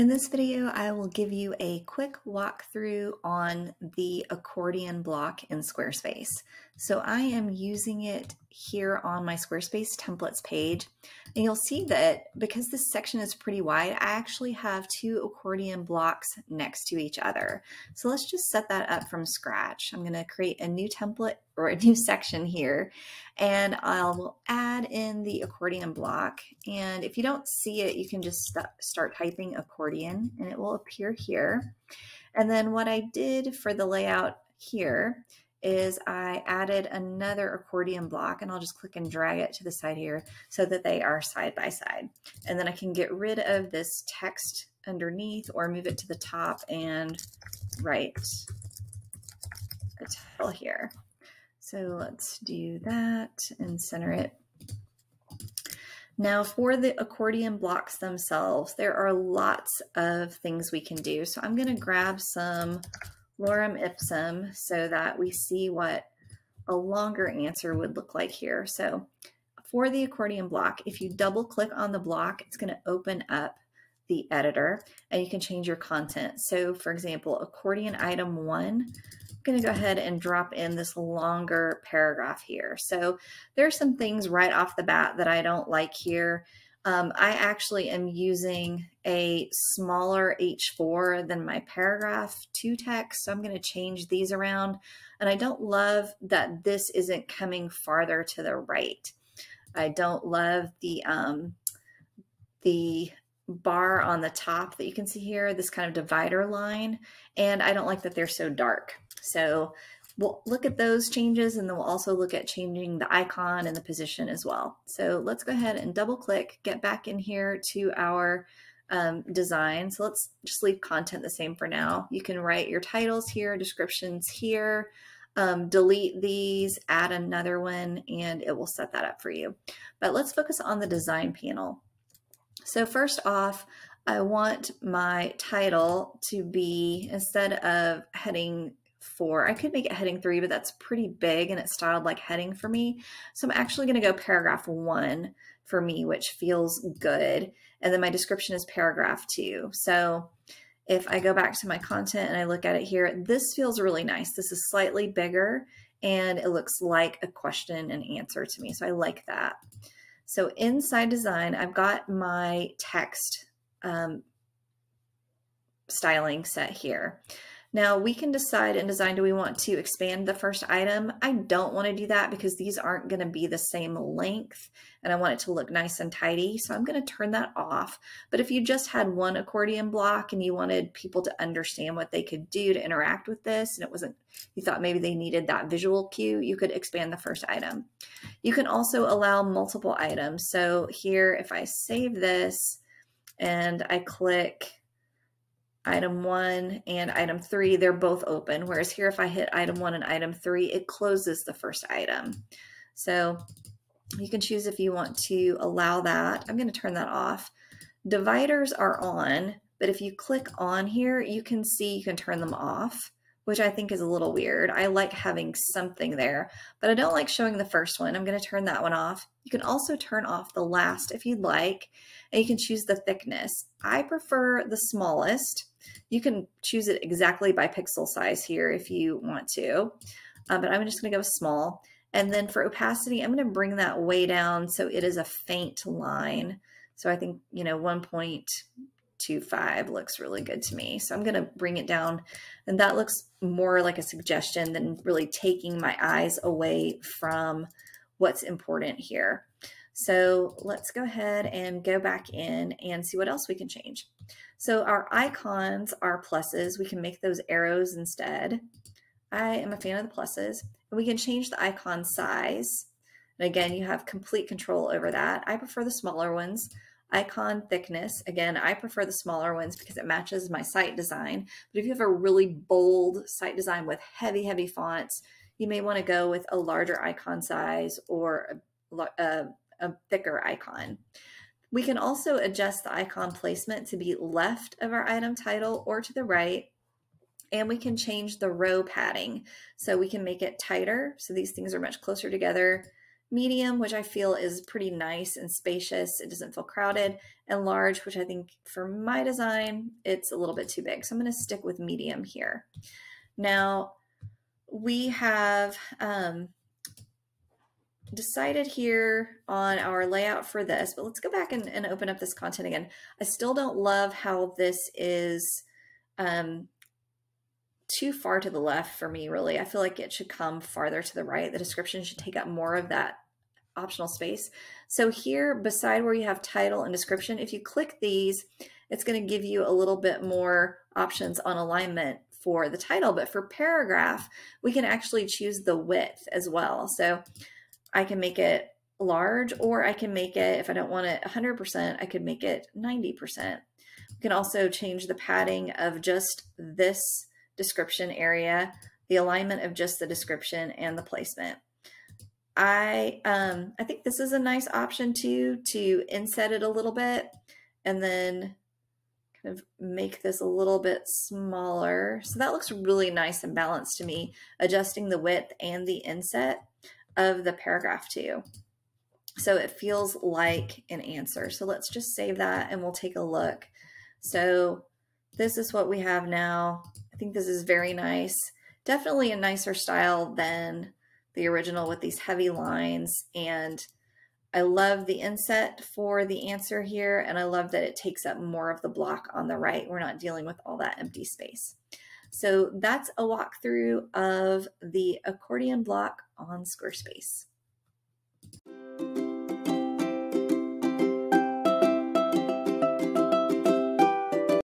In this video, I will give you a quick walkthrough on the accordion block in Squarespace. So I am using it here on my Squarespace templates page. And you'll see that because this section is pretty wide, I actually have two accordion blocks next to each other. So let's just set that up from scratch. I'm gonna create a new template or a new section here and I'll add in the accordion block. And if you don't see it, you can just st start typing accordion and it will appear here. And then what I did for the layout here is I added another accordion block and I'll just click and drag it to the side here so that they are side by side. And then I can get rid of this text underneath or move it to the top and write a title here. So let's do that and center it. Now for the accordion blocks themselves, there are lots of things we can do. So I'm gonna grab some lorem ipsum so that we see what a longer answer would look like here. So for the accordion block, if you double click on the block, it's going to open up the editor and you can change your content. So for example, accordion item one, going to go ahead and drop in this longer paragraph here. So there are some things right off the bat that I don't like here. Um, I actually am using a smaller H4 than my paragraph 2 text, so I'm going to change these around. And I don't love that this isn't coming farther to the right. I don't love the um, the bar on the top that you can see here, this kind of divider line, and I don't like that they're so dark. So we'll look at those changes and then we'll also look at changing the icon and the position as well. So let's go ahead and double click, get back in here to our um, design. So let's just leave content the same for now. You can write your titles here, descriptions here, um, delete these, add another one, and it will set that up for you. But let's focus on the design panel. So first off, I want my title to be, instead of heading four. I could make it heading three, but that's pretty big and it's styled like heading for me. So I'm actually going to go paragraph one for me, which feels good. And then my description is paragraph two. So if I go back to my content and I look at it here, this feels really nice. This is slightly bigger and it looks like a question and answer to me. So I like that. So inside design, I've got my text um, styling set here. Now we can decide in design, do we want to expand the first item? I don't want to do that because these aren't going to be the same length and I want it to look nice and tidy. So I'm going to turn that off. But if you just had one accordion block and you wanted people to understand what they could do to interact with this and it wasn't, you thought maybe they needed that visual cue, you could expand the first item. You can also allow multiple items. So here, if I save this and I click item one and item three, they're both open. Whereas here, if I hit item one and item three, it closes the first item. So you can choose if you want to allow that. I'm going to turn that off. Dividers are on, but if you click on here, you can see you can turn them off, which I think is a little weird. I like having something there, but I don't like showing the first one. I'm going to turn that one off. You can also turn off the last if you'd like, and you can choose the thickness. I prefer the smallest you can choose it exactly by pixel size here if you want to, uh, but I'm just going to go small. And then for opacity, I'm going to bring that way down so it is a faint line. So I think, you know, 1.25 looks really good to me. So I'm going to bring it down and that looks more like a suggestion than really taking my eyes away from what's important here. So let's go ahead and go back in and see what else we can change. So our icons are pluses. We can make those arrows instead. I am a fan of the pluses. And we can change the icon size. And again, you have complete control over that. I prefer the smaller ones. Icon thickness, again, I prefer the smaller ones because it matches my site design. But if you have a really bold site design with heavy, heavy fonts, you may want to go with a larger icon size or a, a a thicker icon. We can also adjust the icon placement to be left of our item title or to the right. And we can change the row padding. So we can make it tighter. So these things are much closer together medium, which I feel is pretty nice and spacious. It doesn't feel crowded, and large, which I think for my design, it's a little bit too big. So I'm going to stick with medium here. Now, we have um, decided here on our layout for this, but let's go back and, and, open up this content again. I still don't love how this is um, too far to the left for me, really. I feel like it should come farther to the right. The description should take up more of that optional space. So here, beside where you have title and description, if you click these, it's going to give you a little bit more options on alignment for the title. But for paragraph, we can actually choose the width as well. So I can make it large or I can make it, if I don't want it 100%, I could make it 90%. We can also change the padding of just this description area, the alignment of just the description and the placement. I um, I think this is a nice option too to inset it a little bit and then kind of make this a little bit smaller. So that looks really nice and balanced to me, adjusting the width and the inset of the paragraph too. So it feels like an answer. So let's just save that and we'll take a look. So this is what we have now I think this is very nice. Definitely a nicer style than the original with these heavy lines. And I love the inset for the answer here. And I love that it takes up more of the block on the right. We're not dealing with all that empty space. So that's a walkthrough of the accordion block on Squarespace.